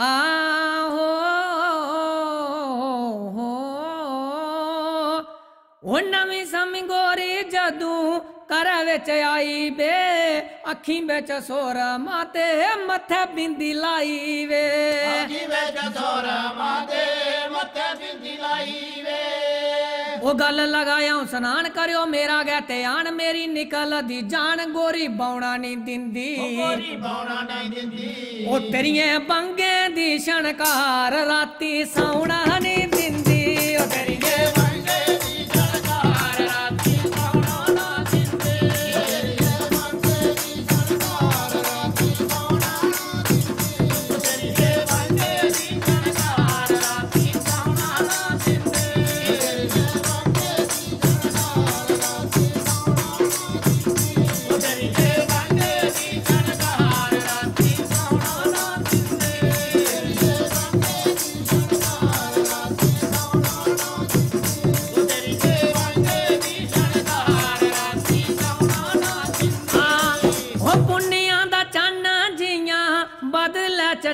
ਹਾਂ ਹੋ। ਹੋ ਉਹ ਨਵੀਂ ਸਮੀ ਗੋਰੀ ਜਦੂ ਕਰ ਵਿੱਚ ਆਈ ਵੇ, ਅੱਖੀਂ ਵਿੱਚ ਸੋਰ ਮਾਤੇ ਮੱਥੇ ਬਿੰਦੀ ਲਾਈ ਵੇ। ਅੱਖੀ ਵਿੱਚ ਸੋਰ ਮਾਤੇ ਮੱਥੇ ਬਿੰਦੀ ਲਾਈ ਵੇ। ਉਹ ਗੱਲ ਲਗਾਇਆ ਸਨਾਨ ਕਰਿਓ ਮੇਰਾ ਗੈ ਤੇ ਆਣ ਮੇਰੀ ਨਿਕਲਦੀ ਜਾਨ ਗੋਰੀ ਬੌਣਾ ਨਹੀਂ ਦਿੰਦੀ। ਗੋਰੀ ਬਾਉਣਾ ਨਹੀਂ ਦਿੰਦੀ। ਉਹ ਤੇਰੀਆਂ ਬੰਗੇ ਦੀ ਛਣਕਾਰ ਰਾਤੀ ਸੌਣਾ ਨਹੀਂ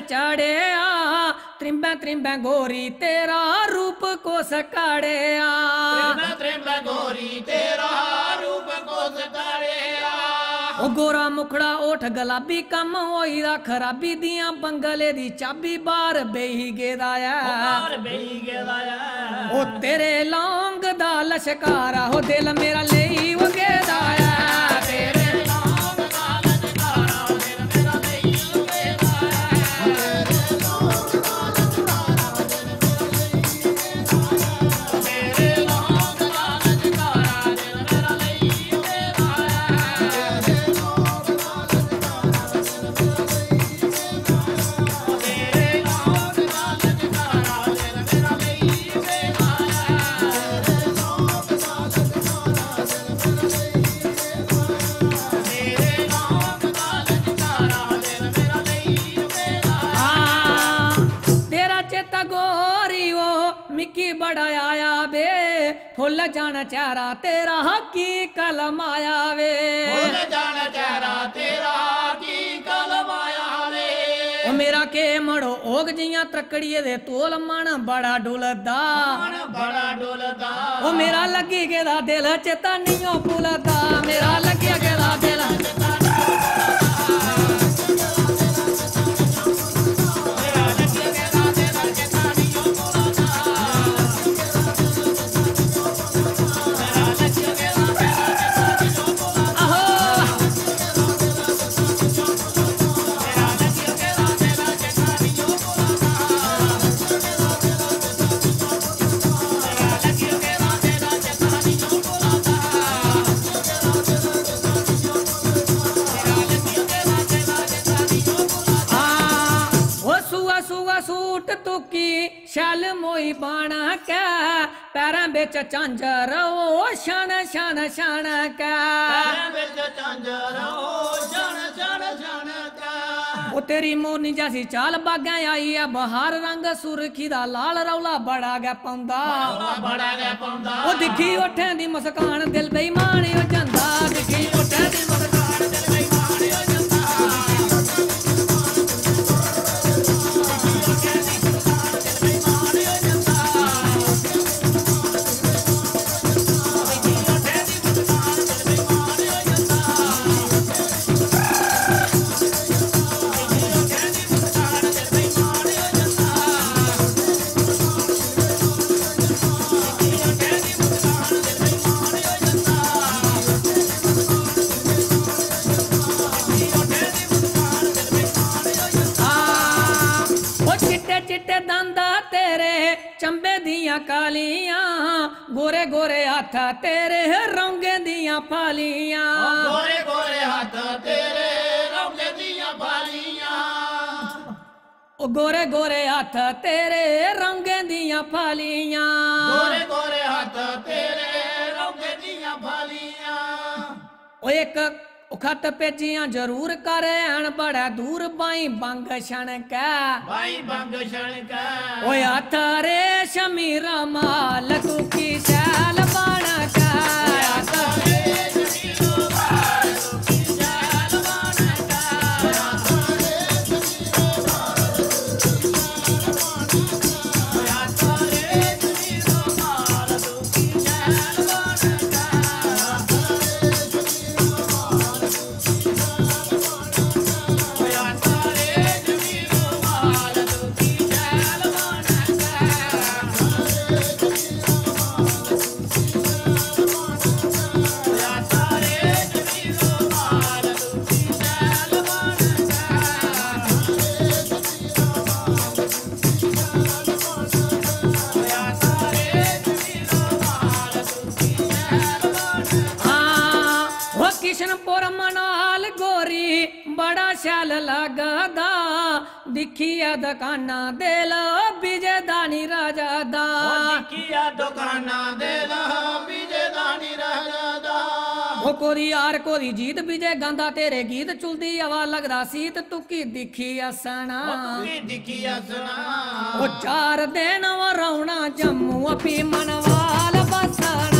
ਚੜਿਆ ਤ੍ਰਿੰਬੈ ਤ੍ਰਿੰਬੈ ਗੋਰੀ ਤੇਰਾ ਰੂਪ ਕੋ ਸਕਾੜਿਆ ਤ੍ਰਿੰਬ ਤ੍ਰਿੰਬ ਗੋਰੀ ਤੇਰਾ ਰੂਪ ਕੋ ਸਤਾਰਿਆ ਉਹ ਗੋਰਾ ਮੁਖੜਾ ਓਠ ਗੁਲਾਬੀ ਕੰਮ ਹੋਈ ਦਾ ਖਰਾਬੀ ਦੀਆਂ ਬੰਗਲੇ ਦੀ ਚਾਬੀ ਬਾਹਰ ਬੇਹੀ ਗੇਦਾਇਆ ਮਾਰ ਬਈ ਗਲਾਇਆ ਉਹ ਤੇਰੇ ਲੌਂਗ ਦਾ ਲਸ਼ਕਾਰਾ ਹੋ ਦਿਲ ਮੇਰਾ ਲਈ ਵਗੇਦਾਇਆ ਫੁੱਲ ਜਾਣ ਚਿਹਰਾ ਤੇਰਾ ਹੱਕੀ ਕਲਮ ਆਇਆ ਵੇ ਭੁੱਲ ਜਾਣ ਚਿਹਰਾ ਤੇਰਾ ਕੀ ਕਲਮ ਆਇਆ ਵੇ ਉਹ ਮੇਰਾ ਕੇ ਮੜੋ ਓਗ ਜੀਆਂ ਤ੍ਰਕੜੀਏ ਦੇ ਤੋਲ ਮਣ ਬੜਾ ਡੁਲਦਾ। ਮਨ ਬੜਾ ਡੁੱਲਦਾ। ਉਹ ਮੇਰਾ ਲੱਗੀ ਗੇਦਾ ਦਿਲ ਚੇਤਾ ਨੀਓ ਭੁੱਲਦਾ। ਮੇਰਾ ਲੱਗਿਆ ਗੇਦਾ ਦਿਲ ਸ਼ਲ ਮੋਈ ਬਾਣਾ ਕੈ ਪੈਰਾਂ ਵਿੱਚ ਝਾਂਜਰ ਉਹ ਛਣ ਛਣ ਛਣ ਕੈ। ਪੈਰਾਂ ਵਿੱਚ ਝਾਂਜਰ ਉਹ ਕਾ। ਤੇਰੀ ਮੋਰਨੀ ਜਾਸੀ ਚਾਲ ਬਾਗਾਂ ਆਈ ਆ ਬਹਾਰ ਰੰਗ ਸੁਰਖੀ ਦਾ ਲਾਲ ਰੌਲਾ ਬੜਾ ਗਾ ਪਾਉਂਦਾ। ਬੜਾ ਗਾ ਪਾਉਂਦਾ। ਉਹ ਦਿਖੀ ਉਠਾਂ ਦੀ ਮੁਸਕਾਨ ਦਿਲ ਬੇਈਮਾਨ ਹੋ ਜਾਂਦਾ। ਦਿਖੀ ਉਠਾਂ ਦੀ ਮੁਸਕਾਨ ਚੰਬੇ ਦੀਆਂ ਕਾਲੀਆਂ ਗੋਰੇ ਗੋਰੇ ਹੱਥ ਤੇਰੇ ਰੌਂਗੇ ਦੀਆਂ ਫਾਲੀਆਂ ਗੋਰੇ ਗੋਰੇ ਹੱਥ ਤੇਰੇ ਰੌਂਗੇ ਦੀਆਂ ਬਾਲੀਆਂ ਉਹ ਗੋਰੇ ਗੋਰੇ ਹੱਥ ਤੇਰੇ ਰੌਂਗੇ ਦੀਆਂ ਫਾਲੀਆਂ ਗੋਰੇ ਗੋਰੇ ਹੱਥ ਤੇਰੇ ਰੌਂਗੇ ਦੀਆਂ ਬਾਲੀਆਂ ਉਹ ਇੱਕ ਉਹ ਖਤ ਭੇਜੀਆਂ ਜ਼ਰੂਰ ਕਰ ਐਣ ਬੜਾ ਦੂਰ ਬਾਈ ਬੰਗ ਛਣਕਾ ਭਾਈ ਬੰਗ ਛਣਕਾ ਓਏ ਹੱਥ ਰੇ ਸ਼ਮੀਰਾ ਮਾਲ ਕੁਕੀ ਸ਼ੈਲ ਬਣ। ਸ਼ੈਲ ਲੱਗਦਾ ਦਿਖੀਆ ਦੁਕਾਨਾਂ ਦੇ ਲੋ ਵਿਜੇ ਦਾਨੀ ਰਾਜਾ ਦਾ। ਕੀਆ ਦੁਕਾਨਾਂ ਦੇ ਲਾ ਵਿਜੇ ਦਾਨੀ ਰਾਜਾ ਦਾ। ਉਹ ਕੋਰੀ ਯਾਰ ਕੋਰੀ ਜੀਤ ਵਿਜੇ ਗਾਂਦਾ ਤੇਰੇ ਗੀਤ ਚੁਲਦੀ ਹਵਾ ਲੱਗਦਾ ਸੀ ਤੇ ਤੂੰ ਕੀ ਦਿਖੀ ਅਸਣਾ ਕੀ ਦਿਖੀਆ ਸੁਣਾ। ਉਹ ਚਾਰ ਦਿਨ ਵਰਾਉਣਾ ਜੰਮੂ ਅਪੀ ਮਨਵਾਲ ਬਸਣਾ